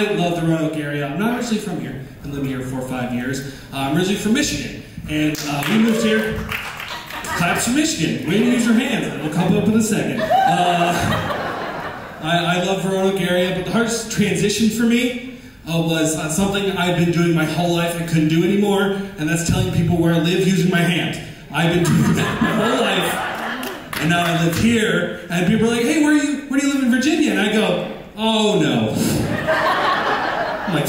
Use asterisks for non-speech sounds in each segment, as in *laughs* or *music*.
I love the Roanoke area. I'm not actually from here. I've been living here for five years. Uh, I'm originally from Michigan, and uh, we moved here. Claps for Michigan. Way to use your hands. It'll come up in a second. Uh, *laughs* I, I love Roanoke area, but the hardest transition for me uh, was uh, something I've been doing my whole life and couldn't do anymore, and that's telling people where I live using my hand. I've been doing that my whole life, and now I live here, and people are like, "Hey, where are you? Where do you live in Virginia?" And I go, "Oh no."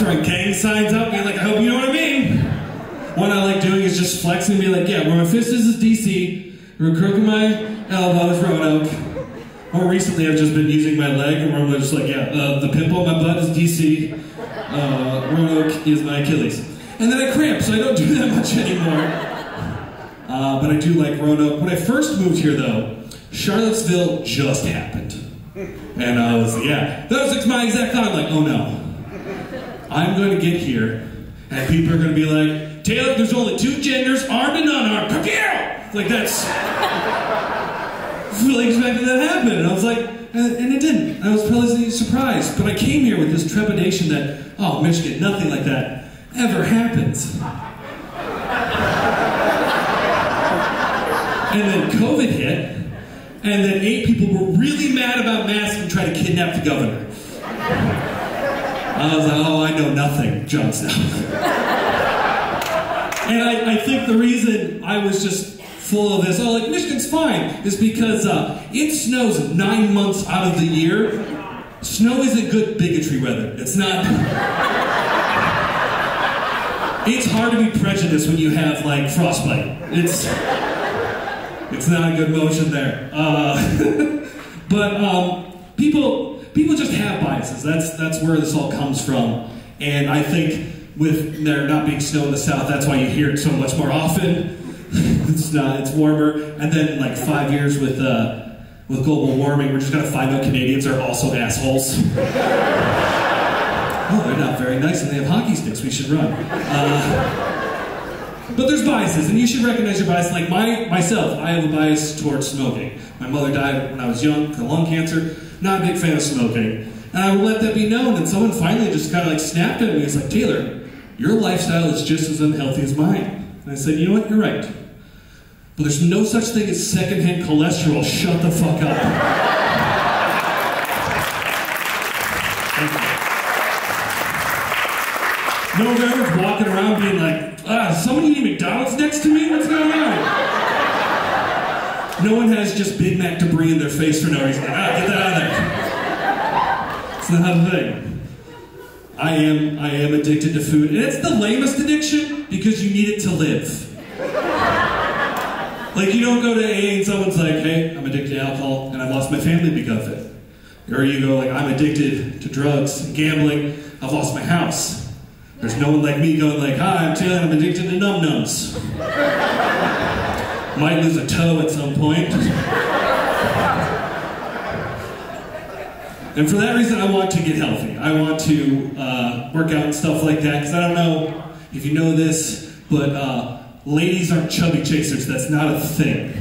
Like throwing gang signs up, being like, "I hope you know what I mean." What I like doing is just flexing and be like, "Yeah, where my fist is is DC, where crook of my elbow is Roanoke." More recently, I've just been using my leg, and where I'm just like, yeah, uh, the pimple on my butt is DC, uh, Roanoke is my Achilles. And then I cramp, so I don't do *laughs* that much anymore. Uh, but I do like Roanoke. When I first moved here, though, Charlottesville just happened. And I was, yeah, that was my exact thought. I'm like, oh no. I'm going to get here, and people are going to be like, Taylor, there's only two genders, armed and unarmed. Kapow! Like, that's *laughs* really expected that to happen. And I was like, and, and it didn't. I was pleasantly surprised. But I came here with this trepidation that, oh, Michigan, nothing like that ever happens. and then COVID hit, and then eight people were really mad about masks and tried to kidnap the governor. I was like, oh, I know nothing, Jon Snow. and I, I think the reason I was just full of this, oh, like Michigan's fine, is because uh, it snows nine months out of the year. Snow isn't good bigotry weather. It's not. it's hard to be prejudiced when you have like frostbite. It's it's not a good motion there. Uh, *laughs* but um, people people just have biases. That's that's where this all comes from. And I think with there not being snow in the south, that's why you hear it so much more often. *laughs* it's not. It's warmer, and then like five years with uh, with global warming, we're just gonna find out Canadians are also assholes. *laughs* oh, they're not very nice, and they have hockey sticks. We should run. Uh, but there's biases, and you should recognize your bias. Like my myself, I have a bias towards smoking. My mother died when I was young from lung cancer. Not a big fan of smoking, and I would let that be known. And someone finally just kind of like snapped at me. It's like Taylor, your lifestyle is just as unhealthy as mine. And I said, you know what? You're right. But there's no such thing as secondhand cholesterol. Shut the fuck up. No one's ever walking around being like, ah, somebody eating McDonald's next to me? What's going on? No one has just Big Mac debris in their face for no reason. Ah, get that out of there. It's not a thing. I am, I am addicted to food, and it's the lamest addiction because you need it to live. Like you don't go to AA and someone's like, hey, I'm addicted to alcohol and I've lost my family because of it. Or you go like, I'm addicted to drugs and gambling, I've lost my house. There's no one like me going like, hi, I'm Taylor, I'm addicted to num nums. Might lose a toe at some point. and for that reason, I want to get healthy. I want to uh, work out and stuff like that because I don't know if you know this, but uh, ladies aren't chubby chasers. That's not a thing.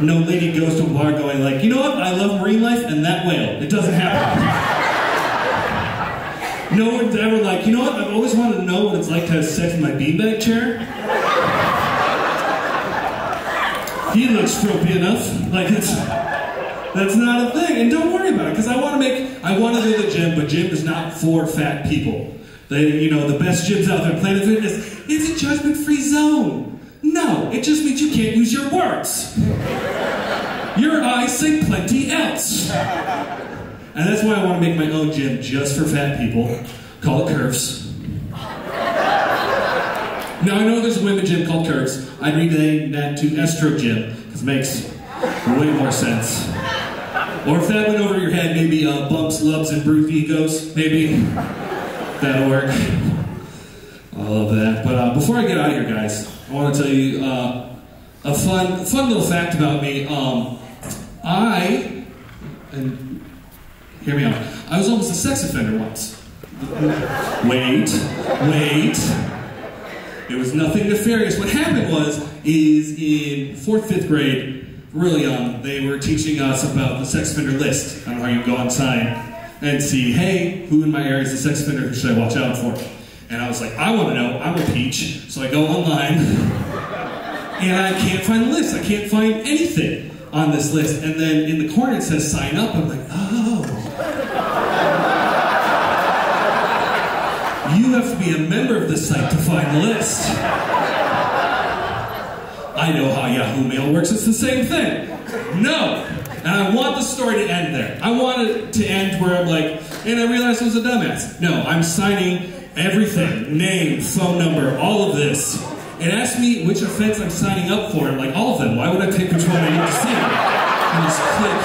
No lady goes to a bar going like, you know what? I love marine life and that whale. It doesn't happen. no one's ever like, you know what? I've always wanted to know what it's like to have sex in my beanbag chair. He looks stropey enough. Like it's that's not a thing. And don't worry about it, because I want to make I want to do the gym, but gym is not for fat people. They, you know, the best gyms out there, Planet Fitness, it's a judgment-free zone. No, it just means you can't use your words. Your eyes say plenty else. And that's why I want to make my own gym just for fat people. Call it Curves. Now I know there's a women gym called Curves. I'd rename that to Estro Gym, because it makes way more sense. Or if that went over your head, maybe uh, bumps, lubs, and bruised egos, maybe. That'll work. I love that. But uh, before I get out of here, guys, I want to tell you uh, a fun, fun little fact about me. Um, I, and hear me out, I was almost a sex offender once. wait, wait. It was nothing nefarious. What happened was, is in fourth, fifth grade, really young, they were teaching us about the sex offender list. I don't know how you go on sign and see, hey, who in my area is a sex offender? Who should I watch out for? And I was like, I want to know. I'm a peach. So I go online, *laughs* and I can't find the list. I can't find anything on this list. And then in the corner it says sign up. I'm like, oh. Be a member of this site to find the list. I know how Yahoo Mail works. It's the same thing. No. And I want the story to end there. I want it to end where I'm like, and I realized I was a dumbass. No, I'm signing everything name, phone number, all of this. It asks me which offense I'm signing up for. I'm like, all of them. Why would I pick which one I need to see? And just click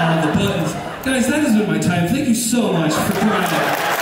all the buttons. Guys, that has been my time. Thank you so much for coming out.